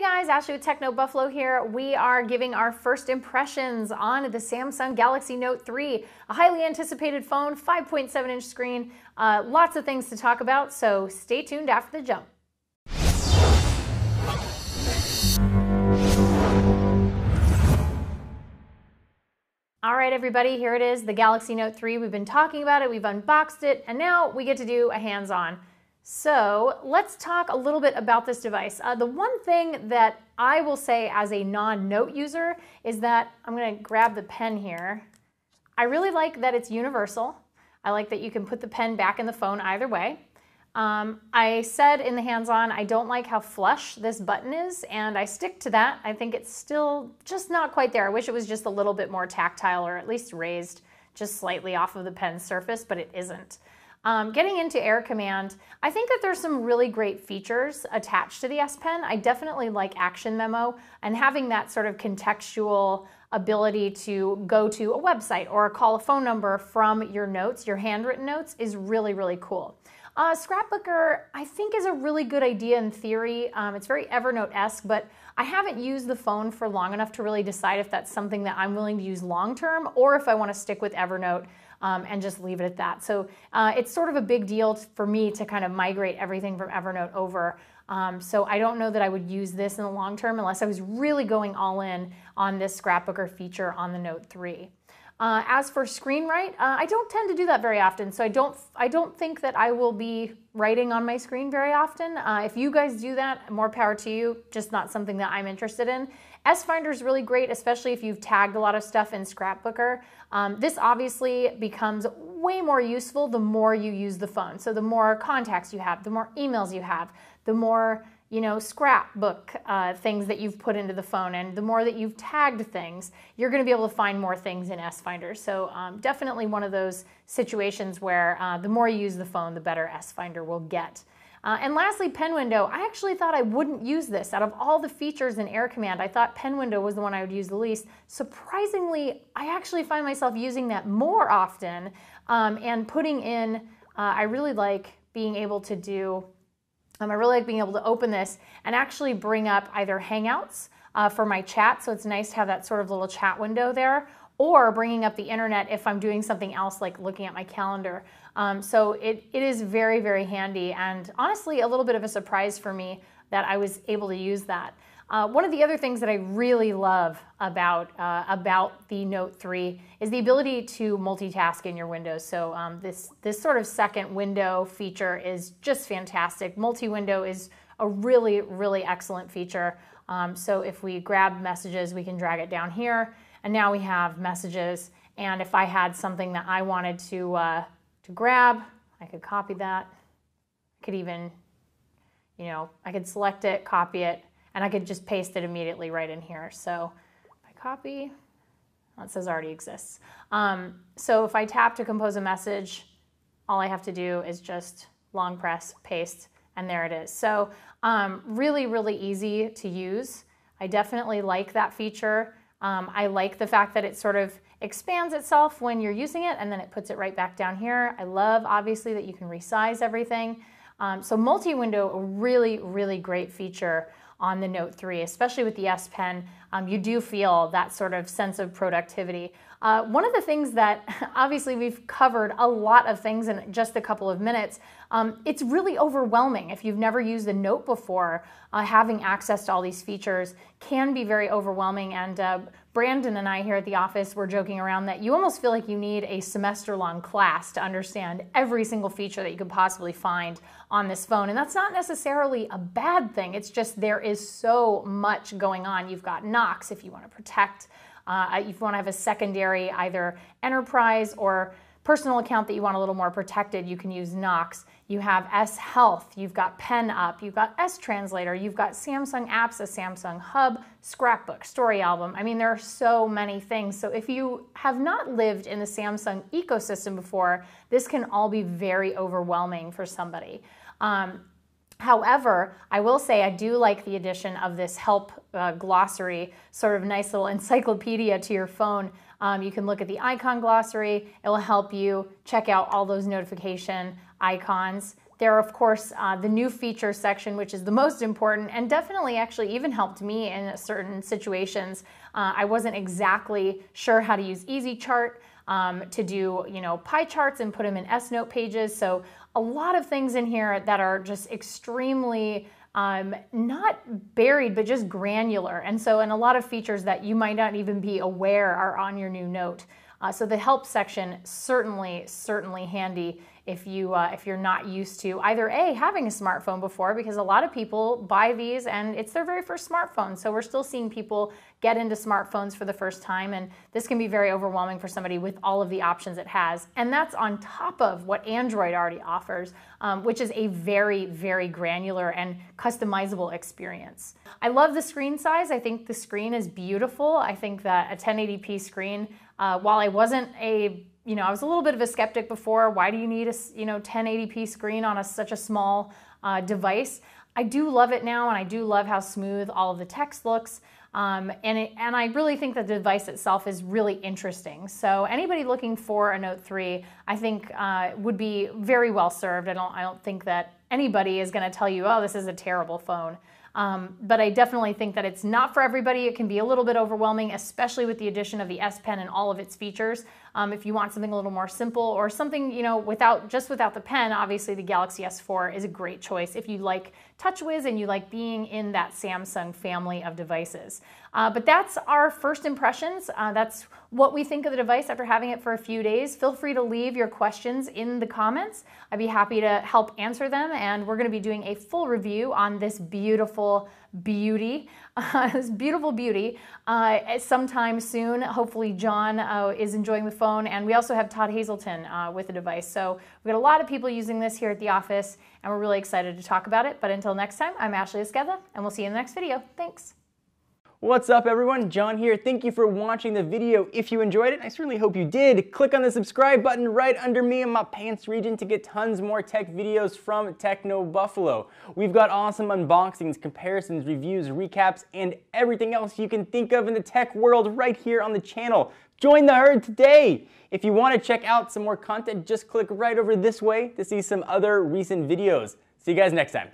Hey guys, Ashley with Techno Buffalo here. We are giving our first impressions on the Samsung Galaxy Note 3, a highly anticipated phone, 5.7 inch screen, uh, lots of things to talk about, so stay tuned after the jump. All right, everybody, here it is, the Galaxy Note 3. We've been talking about it, we've unboxed it, and now we get to do a hands-on. So let's talk a little bit about this device. Uh, the one thing that I will say as a non-note user is that I'm gonna grab the pen here. I really like that it's universal. I like that you can put the pen back in the phone either way. Um, I said in the hands-on, I don't like how flush this button is, and I stick to that. I think it's still just not quite there. I wish it was just a little bit more tactile or at least raised just slightly off of the pen surface, but it isn't. Um, getting into Air Command, I think that there's some really great features attached to the S Pen. I definitely like Action Memo and having that sort of contextual ability to go to a website or call a phone number from your notes, your handwritten notes, is really, really cool. Uh, Scrapbooker, I think, is a really good idea in theory. Um, it's very Evernote esque, but I haven't used the phone for long enough to really decide if that's something that I'm willing to use long term or if I want to stick with Evernote um, and just leave it at that. So uh, it's sort of a big deal for me to kind of migrate everything from Evernote over. Um, so I don't know that I would use this in the long term unless I was really going all in on this scrapbooker feature on the Note 3. Uh, as for screen write, uh, I don't tend to do that very often, so I don't I don't think that I will be writing on my screen very often. Uh, if you guys do that, more power to you. Just not something that I'm interested in. S Finder is really great, especially if you've tagged a lot of stuff in Scrapbooker. Um, this obviously becomes way more useful the more you use the phone. So the more contacts you have, the more emails you have, the more you know, scrapbook uh, things that you've put into the phone, and the more that you've tagged things, you're going to be able to find more things in S Finder. So um, definitely one of those situations where uh, the more you use the phone, the better S Finder will get. Uh, and lastly, Pen Window. I actually thought I wouldn't use this. Out of all the features in Air Command, I thought Pen Window was the one I would use the least. Surprisingly, I actually find myself using that more often um, and putting in, uh, I really like being able to do um, I really like being able to open this and actually bring up either Hangouts uh, for my chat, so it's nice to have that sort of little chat window there, or bringing up the internet if I'm doing something else like looking at my calendar. Um, so it, it is very, very handy and honestly a little bit of a surprise for me that I was able to use that. Uh, one of the other things that I really love about, uh, about the Note 3 is the ability to multitask in your windows. So um, this, this sort of second window feature is just fantastic. Multi-window is a really, really excellent feature. Um, so if we grab messages, we can drag it down here. And now we have messages. And if I had something that I wanted to, uh, to grab, I could copy that. I could even, you know, I could select it, copy it, and I could just paste it immediately right in here. So if I copy, that says already exists. Um, so if I tap to compose a message, all I have to do is just long press, paste, and there it is. So um, really, really easy to use. I definitely like that feature. Um, I like the fact that it sort of expands itself when you're using it and then it puts it right back down here. I love obviously that you can resize everything. Um, so multi-window, a really, really great feature on the Note 3, especially with the S Pen, um, you do feel that sort of sense of productivity. Uh, one of the things that obviously we've covered a lot of things in just a couple of minutes, um, it's really overwhelming. If you've never used a Note before, uh, having access to all these features can be very overwhelming. And uh, Brandon and I here at the office were joking around that you almost feel like you need a semester long class to understand every single feature that you could possibly find on this phone. And that's not necessarily a bad thing, it's just there is so much going on. You've got Knox if you want to protect uh, if you want to have a secondary, either enterprise or personal account that you want a little more protected, you can use Knox. You have S Health, you've got Pen Up, you've got S Translator, you've got Samsung Apps, a Samsung Hub, Scrapbook, Story Album. I mean, there are so many things. So if you have not lived in the Samsung ecosystem before, this can all be very overwhelming for somebody. Um, However, I will say I do like the addition of this help uh, glossary, sort of nice little encyclopedia to your phone. Um, you can look at the icon glossary. It will help you check out all those notification icons. There are, of course, uh, the new features section, which is the most important and definitely actually even helped me in certain situations. Uh, I wasn't exactly sure how to use EasyChart um, to do, you know, pie charts and put them in S-Note pages. So a lot of things in here that are just extremely um, not buried, but just granular. And so, and a lot of features that you might not even be aware are on your new note. Uh, so the help section certainly, certainly handy if you uh, if you're not used to either a having a smartphone before because a lot of people buy these and it's their very first smartphone. So we're still seeing people get into smartphones for the first time and this can be very overwhelming for somebody with all of the options it has. And that's on top of what android already offers um, which is a very very granular and customizable experience. I love the screen size. I think the screen is beautiful. I think that a 1080p screen uh, while i wasn't a you know, I was a little bit of a skeptic before. Why do you need a you know 1080p screen on a, such a small uh, device? I do love it now, and I do love how smooth all of the text looks. Um, and, it, and I really think that the device itself is really interesting. So anybody looking for a Note 3, I think uh, would be very well served. I don't, I don't think that anybody is going to tell you, oh, this is a terrible phone. Um, but I definitely think that it's not for everybody. It can be a little bit overwhelming, especially with the addition of the S Pen and all of its features. Um, if you want something a little more simple or something, you know, without just without the pen, obviously the Galaxy S4 is a great choice if you like TouchWiz and you like being in that Samsung family of devices. Uh, but that's our first impressions. Uh, that's what we think of the device after having it for a few days. Feel free to leave your questions in the comments. I'd be happy to help answer them. And we're going to be doing a full review on this beautiful beauty, uh, this beautiful beauty, uh, sometime soon. Hopefully, John uh, is enjoying the phone. And we also have Todd Haselton uh, with the device. So we've got a lot of people using this here at the office, and we're really excited to talk about it. But until next time, I'm Ashley Esqueda, and we'll see you in the next video. Thanks. What's up everyone, John here. Thank you for watching the video. If you enjoyed it, I certainly hope you did. Click on the subscribe button right under me in my pants region to get tons more tech videos from Techno Buffalo. We've got awesome unboxings, comparisons, reviews, recaps, and everything else you can think of in the tech world right here on the channel. Join the herd today! If you want to check out some more content, just click right over this way to see some other recent videos. See you guys next time.